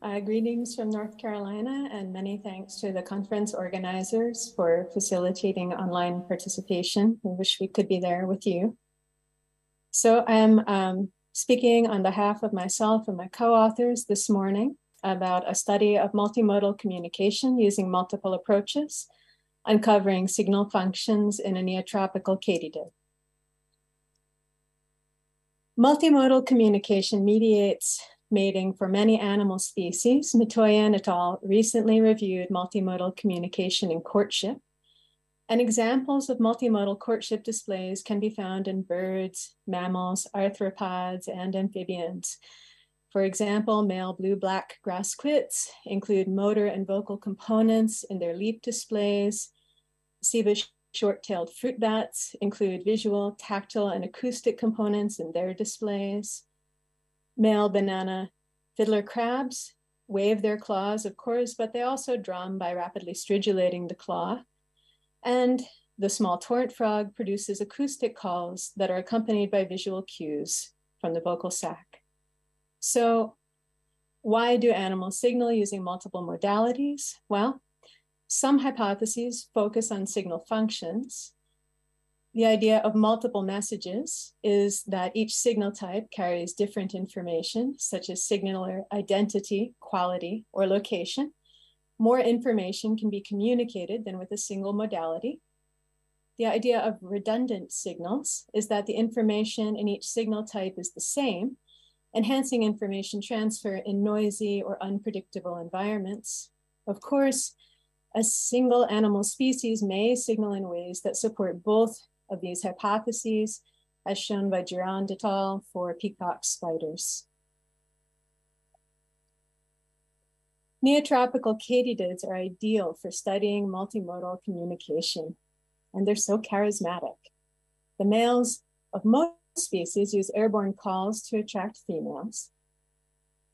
Uh, greetings from North Carolina and many thanks to the conference organizers for facilitating online participation. We wish we could be there with you. So I'm um, speaking on behalf of myself and my co-authors this morning about a study of multimodal communication using multiple approaches, uncovering signal functions in a neotropical katydid. Multimodal communication mediates mating for many animal species, Mitoyen et al. recently reviewed multimodal communication in courtship. And examples of multimodal courtship displays can be found in birds, mammals, arthropods, and amphibians. For example, male blue-black grassquits include motor and vocal components in their leap displays. Seba's short-tailed fruit bats include visual, tactile, and acoustic components in their displays male banana fiddler crabs wave their claws, of course, but they also drum by rapidly stridulating the claw. And the small torrent frog produces acoustic calls that are accompanied by visual cues from the vocal sac. So why do animals signal using multiple modalities? Well, some hypotheses focus on signal functions, the idea of multiple messages is that each signal type carries different information, such as signaler identity, quality, or location. More information can be communicated than with a single modality. The idea of redundant signals is that the information in each signal type is the same, enhancing information transfer in noisy or unpredictable environments. Of course, a single animal species may signal in ways that support both of these hypotheses, as shown by Durand et al. for peacock spiders. Neotropical katydids are ideal for studying multimodal communication, and they're so charismatic. The males of most species use airborne calls to attract females.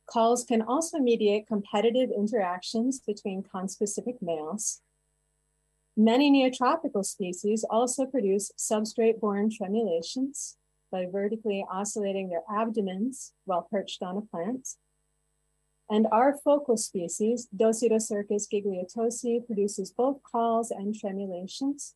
Calls can also mediate competitive interactions between conspecific males, Many neotropical species also produce substrate-borne tremulations by vertically oscillating their abdomens while perched on a plant. And our focal species, Docidocercus gigliotosi, produces both calls and tremulations.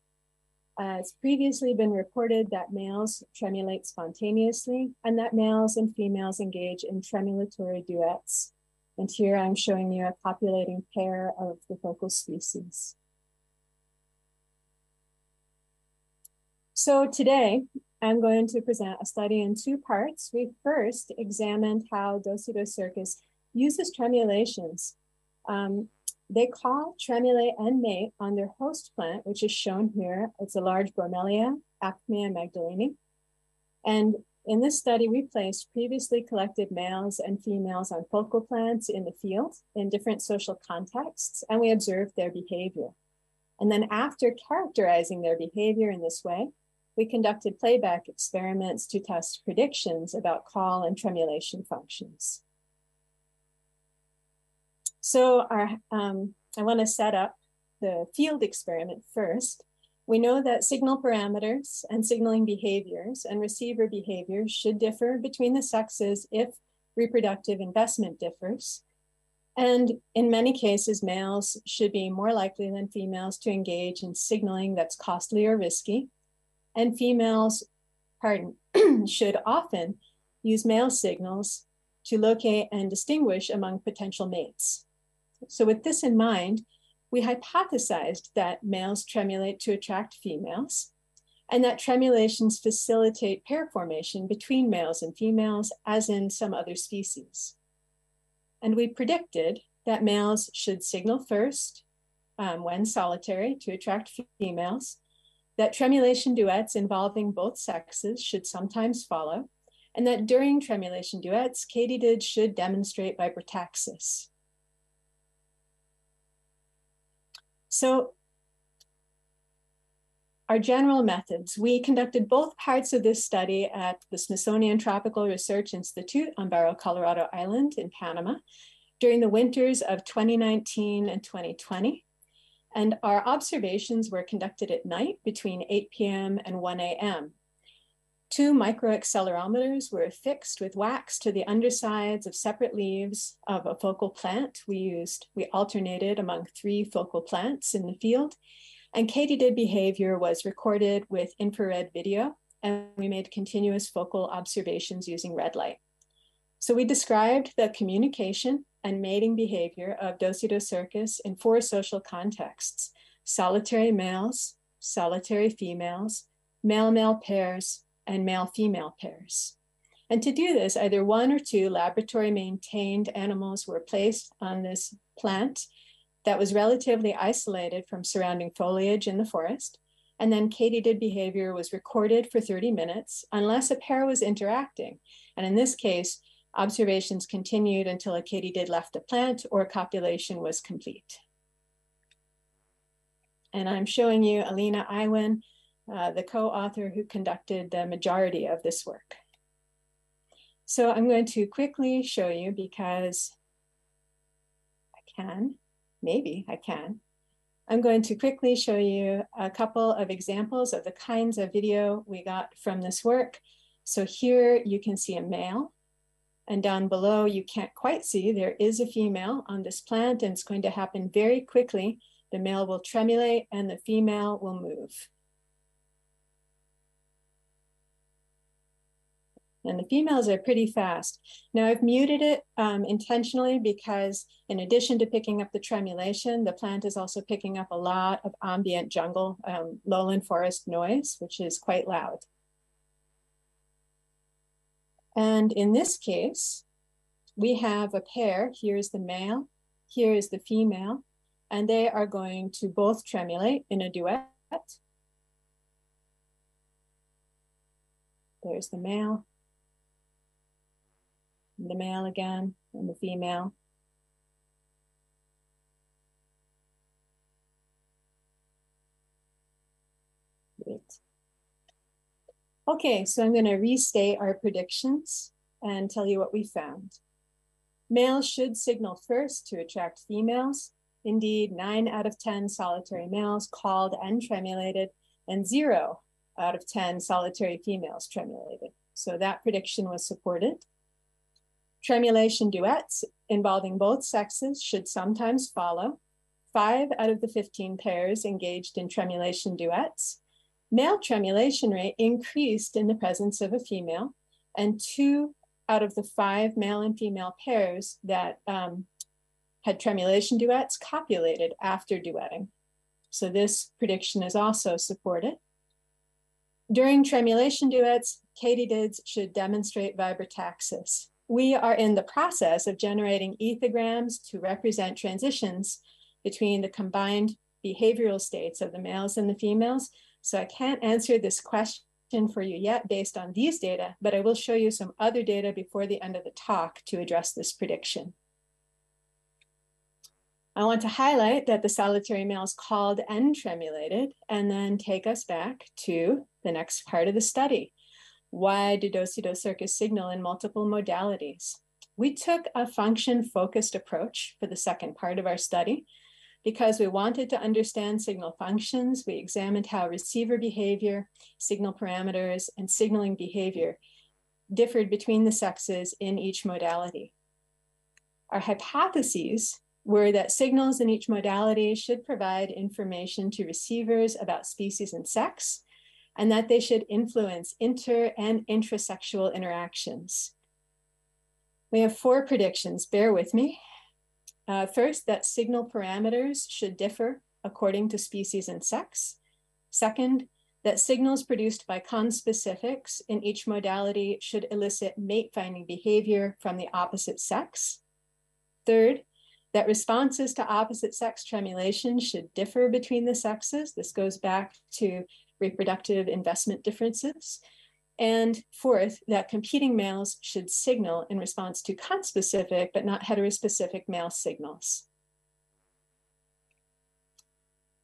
Uh, it's previously been reported that males tremulate spontaneously and that males and females engage in tremulatory duets. And here I'm showing you a copulating pair of the focal species. So today, I'm going to present a study in two parts. We first examined how Docidocercus uses tremulations. Um, they call, tremulate, and mate on their host plant, which is shown here. It's a large bromelia, Aechmea magdalenae. And in this study, we placed previously collected males and females on focal plants in the field in different social contexts, and we observed their behavior. And then after characterizing their behavior in this way, we conducted playback experiments to test predictions about call and tremulation functions. So our, um, I wanna set up the field experiment first. We know that signal parameters and signaling behaviors and receiver behaviors should differ between the sexes if reproductive investment differs. And in many cases, males should be more likely than females to engage in signaling that's costly or risky and females, pardon, should often use male signals to locate and distinguish among potential mates. So with this in mind, we hypothesized that males tremulate to attract females and that tremulations facilitate pair formation between males and females as in some other species. And we predicted that males should signal first um, when solitary to attract females that tremulation duets involving both sexes should sometimes follow, and that during tremulation duets, katydids should demonstrate vibrotaxis. So our general methods, we conducted both parts of this study at the Smithsonian Tropical Research Institute on Barro Colorado Island in Panama during the winters of 2019 and 2020. And our observations were conducted at night between 8 p.m. and 1 a.m. Two microaccelerometers were affixed with wax to the undersides of separate leaves of a focal plant. We used, we alternated among three focal plants in the field. And katydid behavior was recorded with infrared video, and we made continuous focal observations using red light. So we described the communication and mating behavior of Docidocercus in four social contexts, solitary males, solitary females, male-male pairs, and male-female pairs. And to do this, either one or two laboratory maintained animals were placed on this plant that was relatively isolated from surrounding foliage in the forest. And then katydid behavior was recorded for 30 minutes unless a pair was interacting. And in this case, observations continued until a katydid left the plant or copulation was complete. And I'm showing you Alina Iwin, uh, the co-author who conducted the majority of this work. So I'm going to quickly show you because I can, maybe I can. I'm going to quickly show you a couple of examples of the kinds of video we got from this work. So here you can see a male and down below you can't quite see, there is a female on this plant and it's going to happen very quickly. The male will tremulate and the female will move. and the females are pretty fast. Now I've muted it um, intentionally because in addition to picking up the tremulation, the plant is also picking up a lot of ambient jungle, um, lowland forest noise, which is quite loud. And in this case, we have a pair, here's the male, here is the female, and they are going to both tremulate in a duet. There's the male, the male again and the female. Okay, so I'm going to restate our predictions and tell you what we found. Males should signal first to attract females. Indeed, nine out of 10 solitary males called and tremulated, and zero out of 10 solitary females tremulated. So that prediction was supported. Tremulation duets involving both sexes should sometimes follow. Five out of the 15 pairs engaged in tremulation duets. Male tremulation rate increased in the presence of a female, and two out of the five male and female pairs that um, had tremulation duets copulated after duetting. So this prediction is also supported. During tremulation duets, katydids should demonstrate vibrotaxis we are in the process of generating ethograms to represent transitions between the combined behavioral states of the males and the females. So I can't answer this question for you yet based on these data, but I will show you some other data before the end of the talk to address this prediction. I want to highlight that the solitary males called and tremulated and then take us back to the next part of the study. Why do Docidocercus signal in multiple modalities? We took a function focused approach for the second part of our study. Because we wanted to understand signal functions, we examined how receiver behavior, signal parameters, and signaling behavior differed between the sexes in each modality. Our hypotheses were that signals in each modality should provide information to receivers about species and sex, and that they should influence inter and intrasexual interactions. We have four predictions, bear with me. Uh, first, that signal parameters should differ according to species and sex. Second, that signals produced by conspecifics in each modality should elicit mate finding behavior from the opposite sex. Third, that responses to opposite sex tremulation should differ between the sexes. This goes back to reproductive investment differences. And fourth, that competing males should signal in response to conspecific but not heterospecific male signals.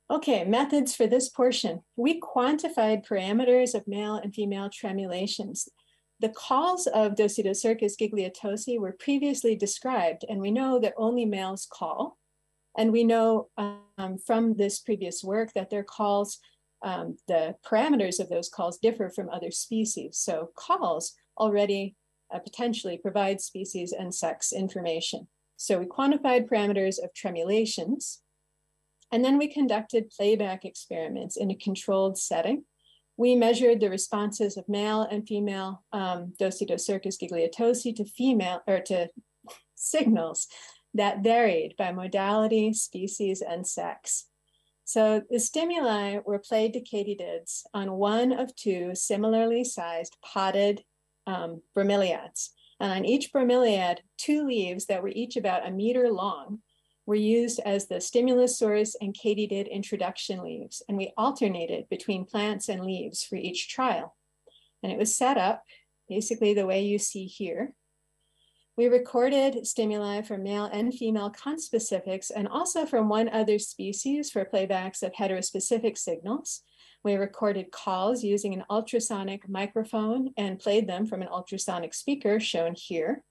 Okay, methods for this portion. We quantified parameters of male and female tremulations. The calls of Docidocercus gigliotosi were previously described, and we know that only males call. And we know um, from this previous work that their calls um, the parameters of those calls differ from other species. So calls already uh, potentially provide species and sex information. So we quantified parameters of tremulations, and then we conducted playback experiments in a controlled setting. We measured the responses of male and female um, Docidocercus gigliotosi to female or to signals that varied by modality, species, and sex. So the stimuli were played to katydids on one of two similarly sized potted um, bromeliads. And on each bromeliad, two leaves that were each about a meter long were used as the stimulus source and katydid introduction leaves. And we alternated between plants and leaves for each trial. And it was set up basically the way you see here. We recorded stimuli from male and female conspecifics and also from one other species for playbacks of heterospecific signals. We recorded calls using an ultrasonic microphone and played them from an ultrasonic speaker shown here.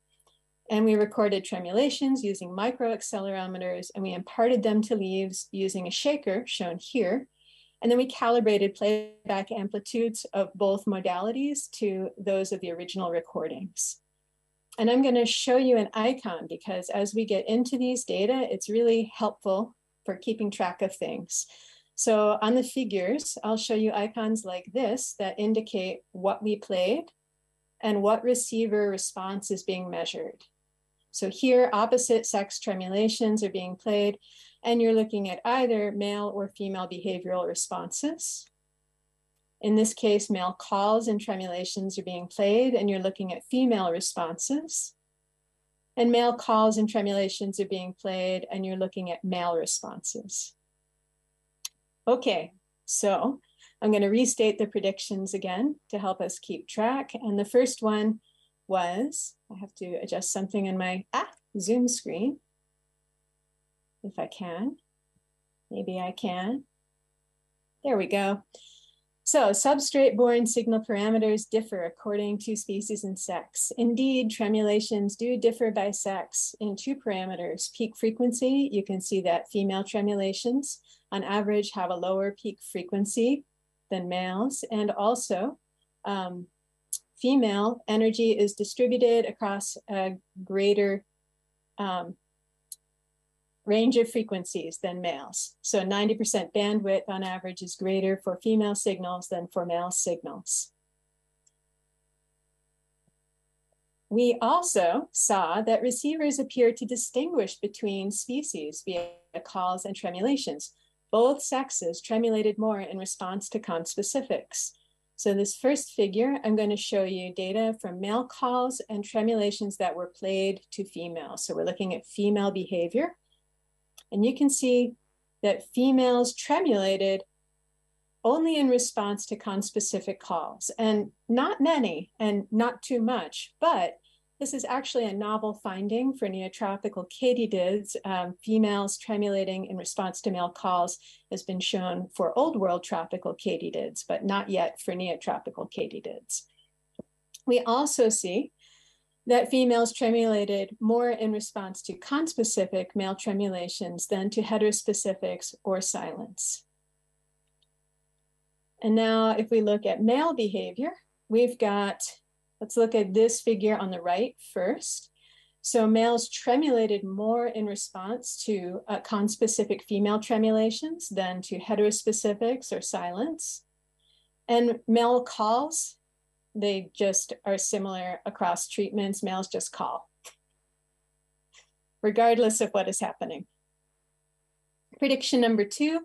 And we recorded tremulations using microaccelerometers and we imparted them to leaves using a shaker shown here. And then we calibrated playback amplitudes of both modalities to those of the original recordings. And I'm going to show you an icon because as we get into these data, it's really helpful for keeping track of things. So on the figures, I'll show you icons like this that indicate what we played and what receiver response is being measured. So here, opposite sex tremulations are being played, and you're looking at either male or female behavioral responses. In this case, male calls and tremulations are being played, and you're looking at female responses. And male calls and tremulations are being played, and you're looking at male responses. Okay, so I'm going to restate the predictions again to help us keep track. And the first one was, I have to adjust something in my ah, Zoom screen, if I can. Maybe I can. There we go. So substrate-borne signal parameters differ according to species and sex. Indeed, tremulations do differ by sex in two parameters. Peak frequency, you can see that female tremulations on average have a lower peak frequency than males. And also um, female energy is distributed across a greater um, range of frequencies than males. So 90% bandwidth on average is greater for female signals than for male signals. We also saw that receivers appear to distinguish between species via calls and tremulations. Both sexes tremulated more in response to conspecifics. So this first figure, I'm going to show you data from male calls and tremulations that were played to females. So we're looking at female behavior. And you can see that females tremulated only in response to conspecific calls, and not many and not too much, but this is actually a novel finding for neotropical katydids. Um, females tremulating in response to male calls has been shown for old world tropical katydids, but not yet for neotropical katydids. We also see that females tremulated more in response to conspecific male tremulations than to heterospecifics or silence. And now if we look at male behavior, we've got, let's look at this figure on the right first. So males tremulated more in response to uh, conspecific female tremulations than to heterospecifics or silence. And male calls they just are similar across treatments. Males just call, regardless of what is happening. Prediction number two,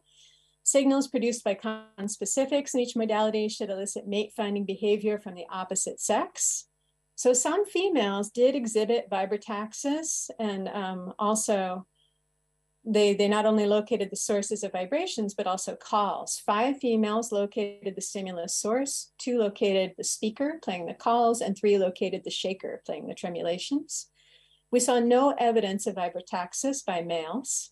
signals produced by conspecifics in each modality should elicit mate finding behavior from the opposite sex. So some females did exhibit vibrotaxis and um, also they, they not only located the sources of vibrations, but also calls. Five females located the stimulus source, two located the speaker playing the calls, and three located the shaker playing the tremulations. We saw no evidence of vibrotaxis by males.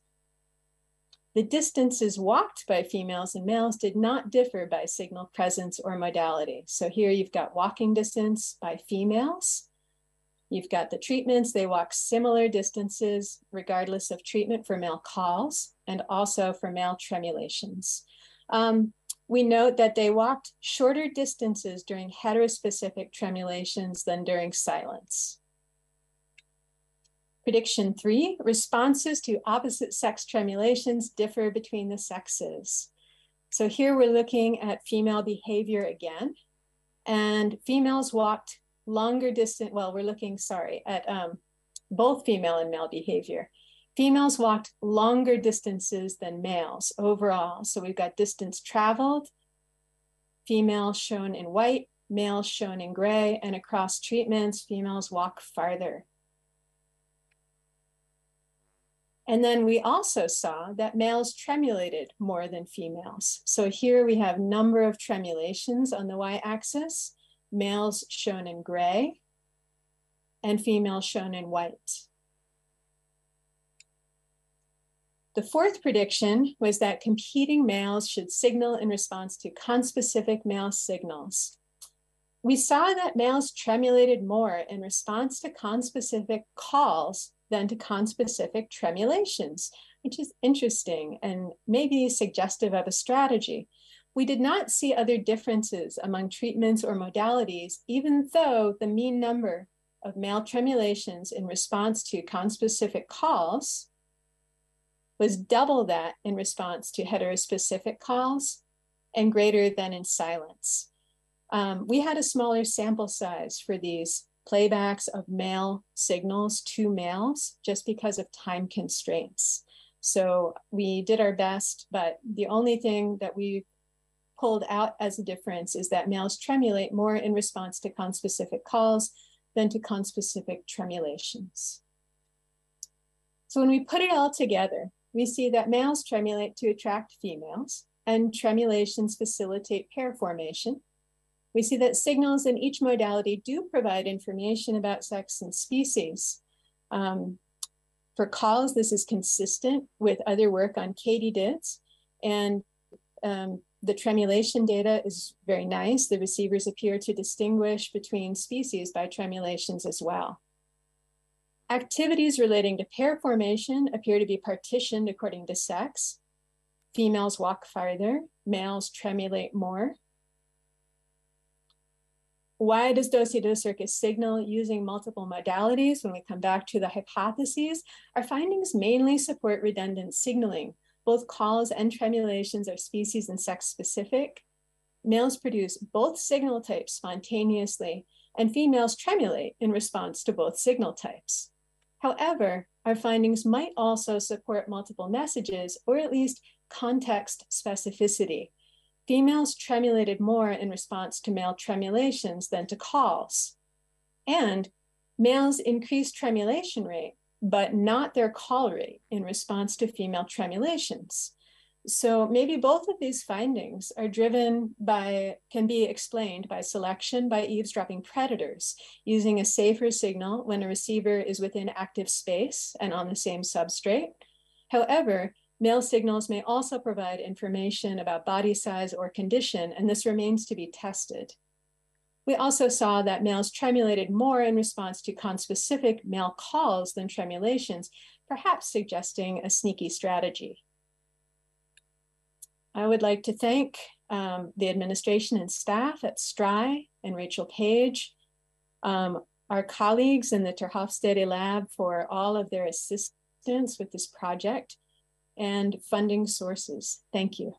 The distances walked by females and males did not differ by signal presence or modality. So here you've got walking distance by females You've got the treatments, they walk similar distances regardless of treatment for male calls and also for male tremulations. Um, we note that they walked shorter distances during heterospecific tremulations than during silence. Prediction three, responses to opposite sex tremulations differ between the sexes. So here we're looking at female behavior again, and females walked longer distance, well, we're looking, sorry, at um, both female and male behavior. Females walked longer distances than males overall. So we've got distance traveled, females shown in white, males shown in gray, and across treatments, females walk farther. And then we also saw that males tremulated more than females. So here we have number of tremulations on the y-axis, males shown in gray, and females shown in white. The fourth prediction was that competing males should signal in response to conspecific male signals. We saw that males tremulated more in response to conspecific calls than to conspecific tremulations, which is interesting and maybe suggestive of a strategy. We did not see other differences among treatments or modalities, even though the mean number of male tremulations in response to conspecific calls was double that in response to heterospecific calls and greater than in silence. Um, we had a smaller sample size for these playbacks of male signals to males just because of time constraints. So we did our best, but the only thing that we pulled out as a difference is that males tremulate more in response to conspecific calls than to conspecific tremulations. So when we put it all together, we see that males tremulate to attract females and tremulations facilitate pair formation. We see that signals in each modality do provide information about sex and species. Um, for calls, this is consistent with other work on katydids. And um, the tremulation data is very nice. The receivers appear to distinguish between species by tremulations as well. Activities relating to pair formation appear to be partitioned according to sex. Females walk farther, males tremulate more. Why does docidocercus signal using multiple modalities? When we come back to the hypotheses, our findings mainly support redundant signaling. Both calls and tremulations are species and sex specific. Males produce both signal types spontaneously, and females tremulate in response to both signal types. However, our findings might also support multiple messages or at least context specificity. Females tremulated more in response to male tremulations than to calls. And males increased tremulation rate, but not their call rate in response to female tremulations. So maybe both of these findings are driven by, can be explained by selection by eavesdropping predators, using a safer signal when a receiver is within active space and on the same substrate. However, male signals may also provide information about body size or condition, and this remains to be tested. We also saw that males tremulated more in response to conspecific male calls than tremulations, perhaps suggesting a sneaky strategy. I would like to thank um, the administration and staff at STRI and Rachel Page, um, our colleagues in the Ter Hofstede lab for all of their assistance with this project and funding sources. Thank you.